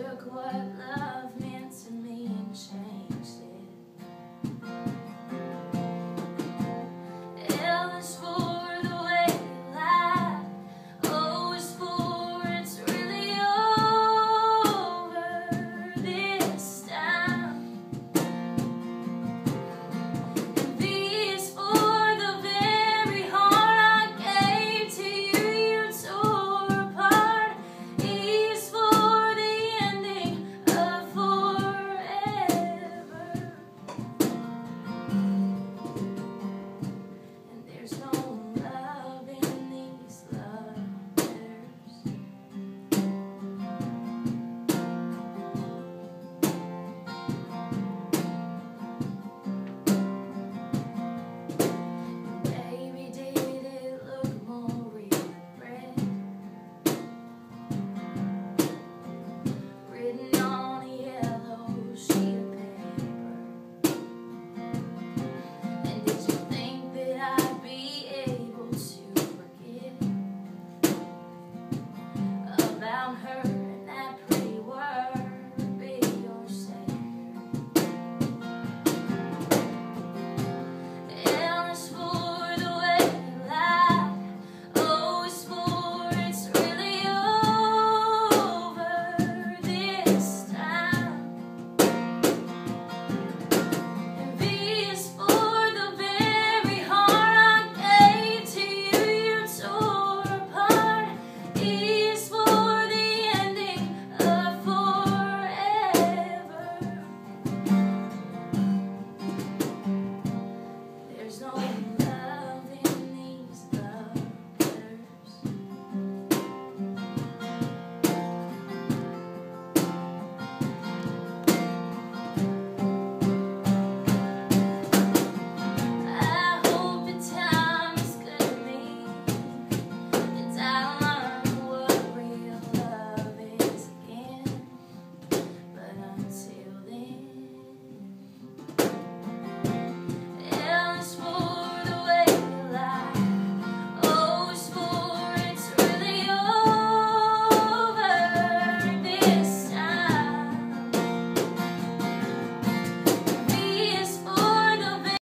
took what love meant to me and changed. on her there's no